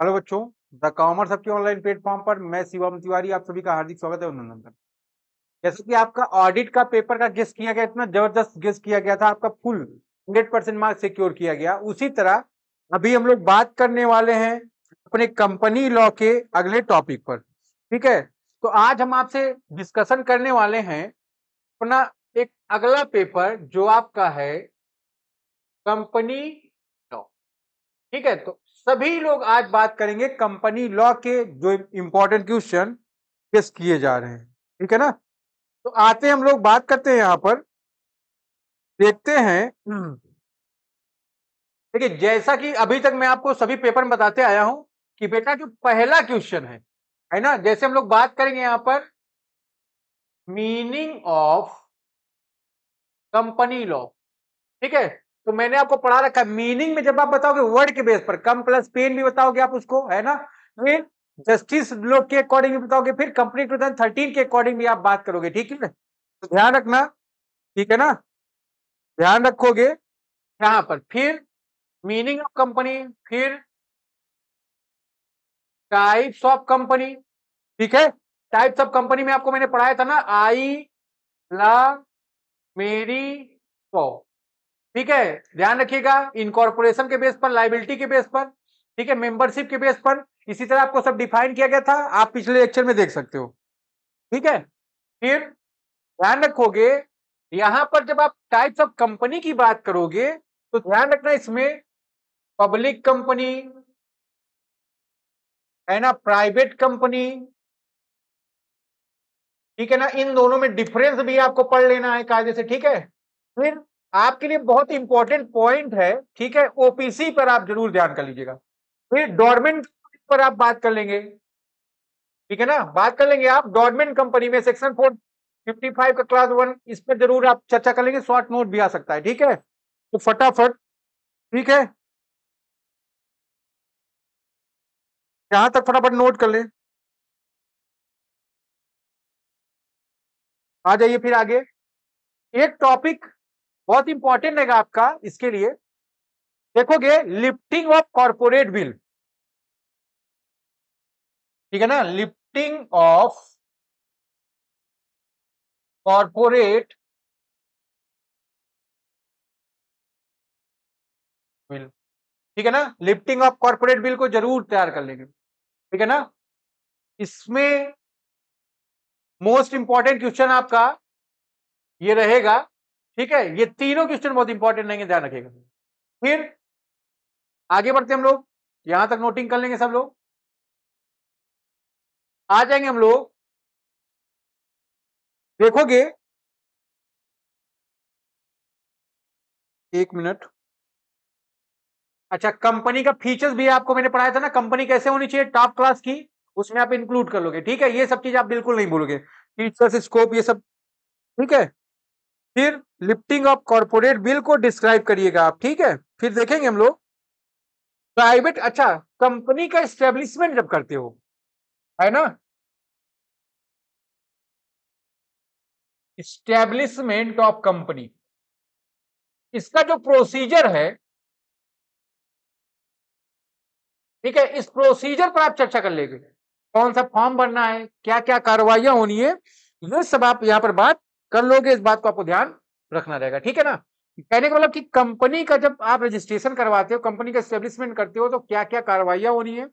Hello बच्चों, the commerce आपके online platform पर मैं शिवम तिवारी, आप सभी का हार्दिक स्वागत है, अभिनंदन। जैसे कि आपका ऑडिट का पेपर का गेस्ट किया गया, इतना ज़बरदस्त गेस्ट किया गया था, आपका full hundred percent mark secure किया गया। उसी तरह अभी हम लोग बात करने वाले हैं अपने कंपनी लॉ के अगले टॉपिक पर। ठीक है? तो आज हम आपसे डिस्कशन करने वाले हैं अपना एक अगला पेपर जो आपका है कंपनी लॉ ठीक है? तो सभी लोग आज बात करेंगे कंपनी लॉ के जो इंपॉर्टेंट क्वेश्चन केस किए जा रहे हैं। ठीक है ना? तो आते हम लोग बात करते हैं यहाँ पर। देखते हैं। देखिए, जैसा कि अभी तक मैं आपको सभी पेपर में बताते आया हूँ कि बेटा जो पहला क्वेश्चन है है ना? जैसे हम लोग बात करेंगे यहाँ पर मीनिंग ऑफ़ कंपनी लॉ ठीक है? तो मैंने आपको पढ़ा रखा है मीनिंग में जब आप बताओगे वर्ड के बेस पर कम प्लस पेन भी बताओगे आप उसको, है ना? फिर जस्टिस लोग के अकॉर्डिंग भी बताओगे, फिर कंपनी टू थर्टीन के अकॉर्डिंग भी आप बात करोगे, ठीक है? तो ध्यान रखना, ठीक है ना? ध्यान रखोगे, यहाँ पर फिर मीनिंग ऑफ़ कंपनी फिर टाइप्स ऑफ़ कंपनी ठीक है? टाइप्स ऑफ़ कंपनी में आपको मैंने पढ़ाया था ना आई ला मेरी ठीक है? ध्यान रखिएगा इनकॉर्पोरेशन के बेस पर लाइबिलिटी के बेस पर, ठीक है? मेंबरशिप के बेस पर, इसी तरह आपको सब डिफाइन किया गया था, आप पिछले लेक्चर में देख सकते हो। ठीक है? फिर ध्यान रखोगे, यहाँ पर जब आप टाइप्स ऑफ़ कंपनी की बात करोगे तो ध्यान रखना इसमें पब्लिक कंपनी है ना? प्राइवेट कंपनी ठीक है ना? इन दोनों में डिफरेंस भी आपको पढ़ लेना है कायदे से, ठीक है? फिर आपके लिए बहुत इंपॉर्टेंट पॉइंट है, ठीक है? ओपीसी पर आप ज़रूर ध्यान कर लीजिएगा। फिर डॉर्मेंट पर आप बात कर लेंगे। ठीक है ना? बात कर लेंगे आप। गवर्नमेंट कंपनी में सेक्शन फोर फिफ्टी फाइव का क्लास वन इस पर ज़रूर आप चर्चा कर लेंगे। शॉर्ट नोट भी आ सकता है, ठीक है? तो फटाफट, ठीक है? यहाँ तक फटाफट नोट कर ले। आ जाइए फिर आगे। एक टॉपिक बहुत इंपॉर्टेंट रहेगा आपका इसके लिए। देखोगे लिफ्टिंग ऑफ़ कॉर्पोरेट बिल ठीक है ना? लिफ्टिंग ऑफ़ कॉर्पोरेट बिल ठीक है ना? लिफ्टिंग ऑफ़ कॉर्पोरेट बिल को ज़रूर तैयार कर लेंगे। ठीक है ना? इसमें मोस्ट इंपॉर्टेंट क्वेश्चन आपका ये रहेगा ठीक है? ये तीनों क्वेश्चन बहुत इंपॉर्टेंट रहेंगे, ध्यान रखिएगा। फिर आगे बढ़ते हम लोग। यहाँ तक नोटिंग कर लेंगे सब लोग। आ जाएँगे हम लोग। देखोगे? एक मिनट। अच्छा कंपनी का फीचर्स भी आपको मैंने पढ़ाया था ना कंपनी कैसे होनी चाहिए टॉप क्लास की, उसमें आप इंक्लूड कर लोगे। ठीक है? ये सब चीज़ आप बिल्कुल नहीं भूलोगे। फीचर्स स्कोप ये सब। ठीक है? फिर लिफ्टिंग ऑफ़ कॉर्पोरेट बिल को डिस्क्राइब करिएगा आप, ठीक है? फिर देखेंगे हम लोग। प्राइवेट अच्छा कंपनी का स्टेब्लिशमेंट जब करते हो, है ना? स्टेब्लिशमेंट ऑफ़ कंपनी इसका जो प्रोसीजर है, ठीक है, इस प्रोसीजर पर आप चर्चा कर लेंगे। कौन सा फॉर्म भरना है क्या क्या कार्रवाइयाँ होनी है, ये सब आप यहाँ पर बात कर लोगे, इस बात को आपको ध्यान रखना रहेगा, ठीक है ना? कहने का मतलब कि कंपनी का जब आप रजिस्ट्रेशन करवाते हो, कंपनी का स्टेब्लिशमेंट करते हो तो क्या क्या कार्रवाइयाँ होनी है?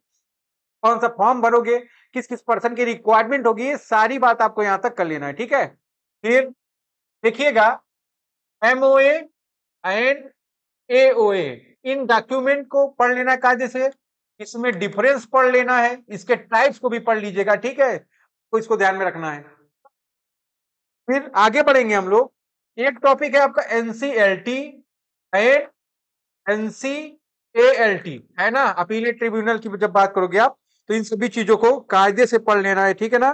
कौन सा फॉर्म भरोगे? किस किस पर्सन की रिक्वायरमेंट होगी? ये सारी बात आपको यहाँ तक कर लेना है, ठीक है? फिर देखिएगा एमओए एंड एओए इन डॉक्यूमेंट को पढ़ लेना कायदे से। इसमें डिफरेंस पढ़ लेना है, इसके टाइप्स को भी पढ़ लीजिएगा, ठीक है? तो इसको ध्यान में रखना है। फिर आगे बढ़ेंगे हम लोग। एक टॉपिक है आपका एनसीएलटी एंड एनसीएएलटी है ना? अपीलेट ट्रिब्यूनल की जब बात करोगे आप तो इन सभी चीज़ों को कायदे से पढ़ लेना है, ठीक है ना?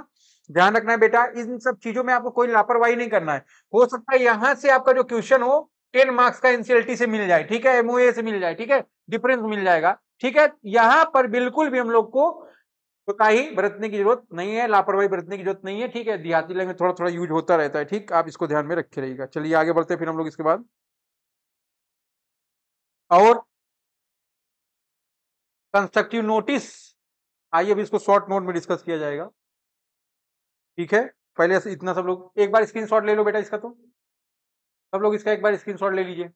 ध्यान रखना है बेटा, इन सब चीज़ों में आपको कोई लापरवाही नहीं करना है। हो सकता है यहाँ से आपका जो क्वेश्चन हो टेन मार्क्स का एनसीएलटी से मिल जाए, ठीक है? एमओए से मिल जाए, ठीक है? डिफरेंस मिल जाएगा, ठीक है? यहाँ पर बिल्कुल भी हम लोग को कोताही बरतने की ज़रूरत नहीं है, लापरवाही बरतने की ज़रूरत नहीं है, ठीक है? देहाती लैंग्वेज थोड़ा थोड़ा यूज़ होता रहता है, ठीक? आप इसको ध्यान में रखे रहिएगा। चलिए आगे बढ़ते फिर हम लोग इसके बाद। और कंस्ट्रक्टिव नोटिस आइए अभी इसको शॉर्ट नोट में डिस्कस किया जाएगा। ठीक है? पहले इतना सब लोग, एक बार स्क्रीनशॉट ले लो बेटा इसका तो। सब लोग इसका एक बार स्क्रीनशॉट ले लीजिए।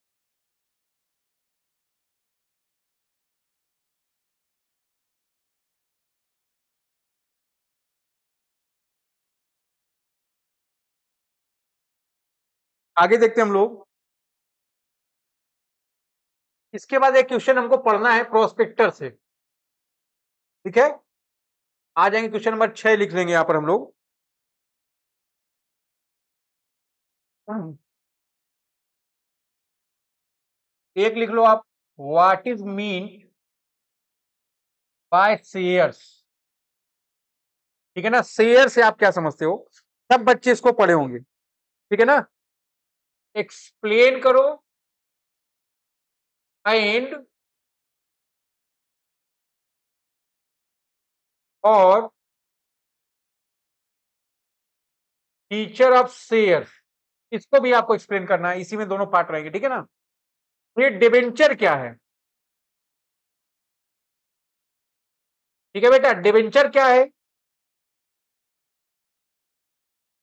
आगे देखते हैं हम लोग। इसके बाद एक क्वेश्चन हमको पढ़ना है प्रोस्पेक्टर से। ठीक है? आ जाएँगे क्वेश्चन नंबर छह लिख लेंगे यहाँ पर हम लोग। एक लिख लो आप। What is mean by shares ठीक है ना? शेयर से आप क्या समझते हो? सब बच्चे इसको पढ़े होंगे। ठीक है ना? एक्सप्लेन करो। एंड और टीचर ऑफ़ शेयर इसको भी आपको एक्सप्लेन करना है। इसी में दोनों पार्ट रहेंगे, ठीक है ना? ये डिवेंचर क्या है? ठीक है बेटा डिवेंचर क्या है?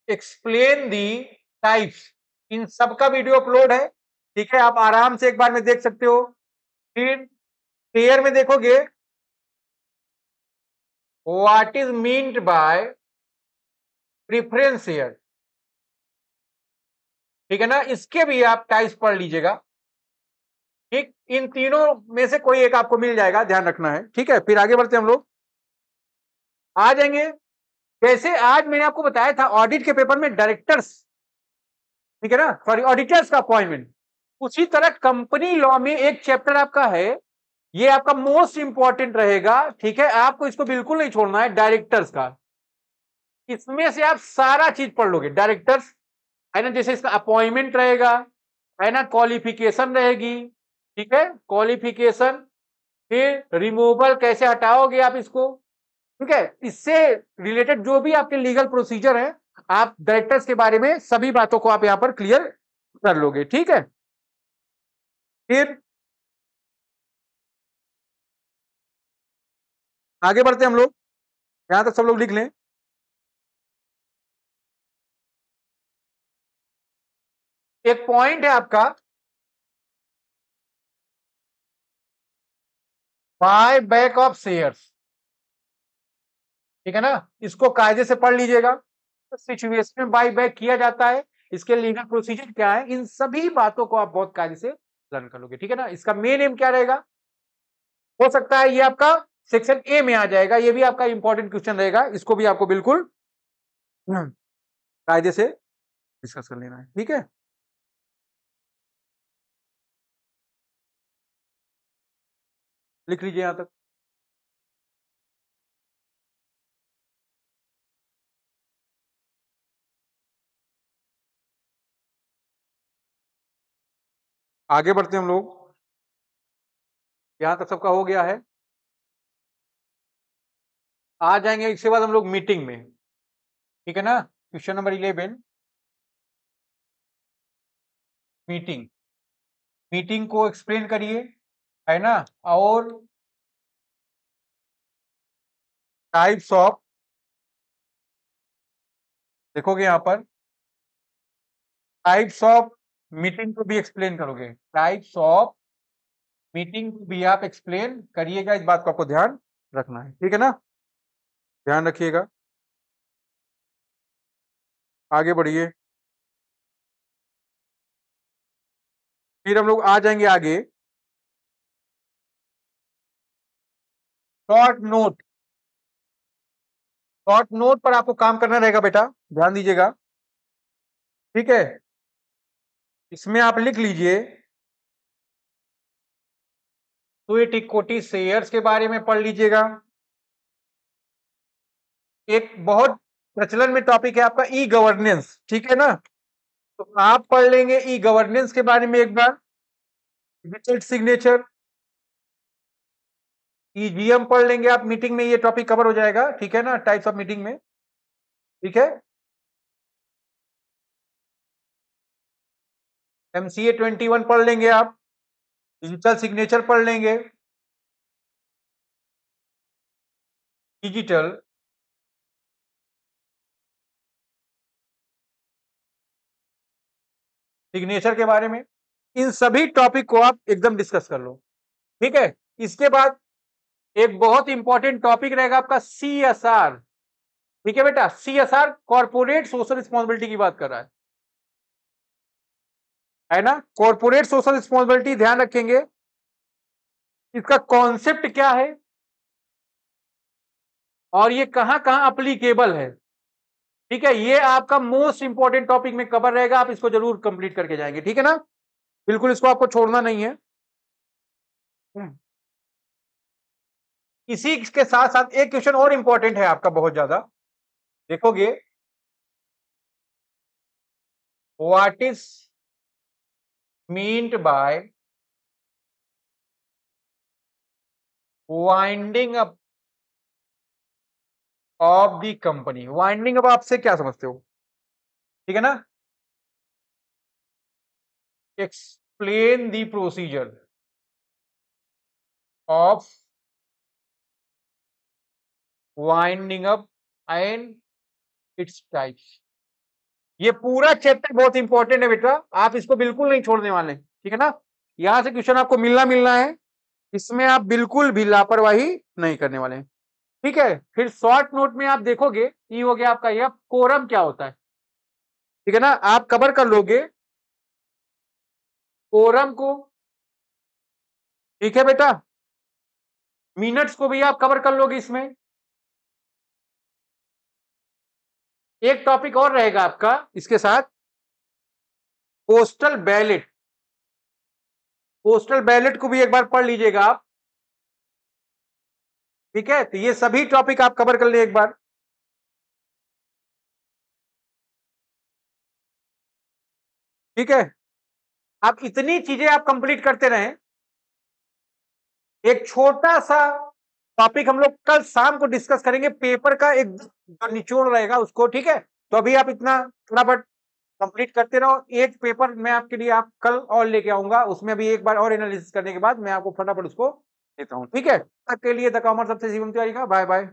एक्सप्लेन दी टाइप्स इन सब का वीडियो अपलोड है, ठीक है? आप आराम से एक बार में देख सकते हो। फिर शेयर में देखोगे what is meant by preference share ठीक है ना? इसके भी आप टाइप्स पढ़ लीजिएगा। ठीक? इन तीनों में से कोई एक आपको मिल जाएगा, ध्यान रखना है। ठीक है? फिर आगे बढ़ते हम लोग। आ जाएँगे। जैसे आज मैंने आपको बताया था ऑडिट के पेपर में डायरेक्टर्स ठीक है ना? सॉरी ऑडिटर्स का अपॉइंटमेंट उसी तरह कंपनी लॉ में एक चैप्टर आपका है, ये आपका मोस्ट इंपॉर्टेंट रहेगा, ठीक है? आपको इसको बिल्कुल नहीं छोड़ना है डायरेक्टर्स का। इसमें से आप सारा चीज़ पढ़ लोगे डायरेक्टर्स है ना? जैसे इसका अपॉइंटमेंट रहेगा, है ना? क्वालिफिकेशन रहेगी, ठीक है? क्वालिफिकेशन फिर रिमूवल कैसे हटाओगे आप इसको? ठीक है? इससे रिलेटेड जो भी आपके लीगल प्रोसीजर है आप डायरेक्टर्स के बारे में सभी बातों को आप यहाँ पर क्लियर कर लोगे, ठीक है? फिर आगे बढ़ते हम लोग। यहाँ तक सब लोग लिख लें। एक पॉइंट है आपका। बाय बैक ऑफ़ शेयर्स ठीक है ना? इसको कायदे से पढ़ लीजिएगा। सिचुएशन में बाई बैक किया जाता है इसके लीगल प्रोसीजर क्या है इन सभी बातों को आप बहुत कायदे से लर्न कर लोगे ठीक है ना? इसका मेन एम क्या रहेगा? हो सकता है ये आपका सेक्शन ए में आ जाएगा ये भी आपका इंपॉर्टेंट क्वेश्चन रहेगा इसको भी आपको बिल्कुल हम्म, कायदे से डिस्कस कर लेना है ठीक है? लिख लीजिए यहाँ तक। आगे बढ़ते हम लोग। यहाँ तक सबका हो गया है। आ जाएँगे, इसके बाद हम लोग मीटिंग में। ठीक है ना? Question number eleven meeting meeting को एक्सप्लेन करिए, है ना? और टाइप्स ऑफ़ देखोगे यहाँ पर। टाइप्स ऑफ़ मीटिंग को भी एक्सप्लेन करोगे। टाइप्स ऑफ़ मीटिंग को भी आप एक्सप्लेन करिएगा, इस बात को आपको ध्यान रखना है। ठीक है ना? ध्यान रखिएगा। आगे बढ़िए। फिर हम लोग आ जाएँगे आगे। शॉर्ट नोट शॉर्ट नोट पर आपको काम करना रहेगा बेटा। ध्यान दीजिएगा। ठीक है? इसमें आप लिख लीजिए। स्वीट इक्विटी शेयर्स के बारे में पढ़ लीजिएगा। एक बहुत प्रचलन में टॉपिक है आपका ई गवर्नेंस ठीक है ना? तो आप पढ़ लेंगे ई गवर्नेंस के बारे में एक बार। डिजिटल सिग्नेचर ईजीएम पढ़ लेंगे आप मीटिंग में ये टॉपिक कवर हो जाएगा, ठीक है ना? टाइप्स ऑफ़ मीटिंग में, ठीक है? एमसीए ट्वेंटी वन पढ़ लेंगे आप डिजिटल सिग्नेचर पढ़ लेंगे। डिजिटल सिग्नेचर के बारे में, इन सभी टॉपिक को आप एकदम डिस्कस कर लो। ठीक है? इसके बाद एक बहुत इंपॉर्टेंट टॉपिक रहेगा आपका सी एस आर ठीक है बेटा? C S R corporate social responsibility की बात कर रहा है। है ना? कॉर्पोरेट सोशल रिस्पॉन्सिबिलिटी ध्यान रखेंगे। इसका कॉन्सेप्ट क्या है? और ये कहाँ कहाँ अप्लीकेबल है? ठीक है, ये आपका मोस्ट इंपॉर्टेंट टॉपिक में कवर रहेगा। आप इसको ज़रूर कंप्लीट करके जाएँगे। ठीक है ना? बिल्कुल इसको आपको छोड़ना नहीं है। हम्म। इसी के साथ साथ एक क्वेश्चन और इंपॉर्टेंट है आपका बहुत ज़्यादा। देखोगे। What is meant by winding up of the company winding up आपसे क्या समझते हो? ठीक है ना? Explain the procedure of winding up and its types ये पूरा चैप्टर बहुत इंपॉर्टेंट है बेटा। आप इसको बिल्कुल नहीं छोड़ने वाले, ठीक है ना? यहाँ से क्वेश्चन आपको मिलना मिलना है। इसमें आप बिल्कुल भी लापरवाही नहीं करने वाले ठीक है? फिर शॉर्ट नोट में आप देखोगे, ये हो गया आपका यह कोरम क्या होता है? ठीक है ना? आप कवर कर लोगे। कोरम को, ठीक है बेटा? मिनट्स को भी आप कवर कर लोगे इसमें। एक टॉपिक और रहेगा आपका, इसके साथ पोस्टल बैलेट पोस्टल बैलेट को भी एक बार पढ़ लीजिएगा आप। ठीक है? तो ये सभी टॉपिक आप कवर कर लें एक बार। ठीक है? आप इतनी चीज़ें आप कंप्लीट करते रहें। एक छोटा सा टॉपिक हम लोग कल शाम को डिस्कस करेंगे। पेपर का एक जो निचोड़ रहेगा उसको, ठीक है? तो अभी आप इतना फटाफट कंप्लीट करते रहो। एक पेपर मैं आपके लिए आप कल और लेके आऊँगा। उसमें भी एक बार और एनालिसिस करने के बाद मैं आपको फटाफट उसको देता हूँ, ठीक है? तब के लिए द कॉमर्स सबसे जीवन तिवारी का। Bye bye